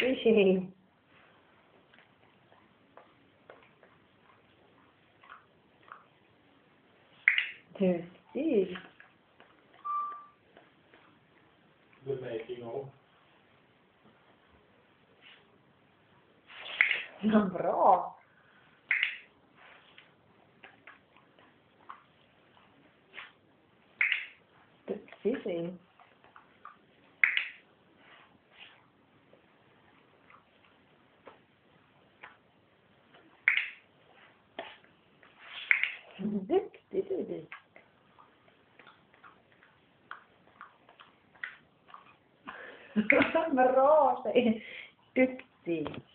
fishing. Duktig. The making of. Ja, bra. Duktig du. Bra tjej. Duktig.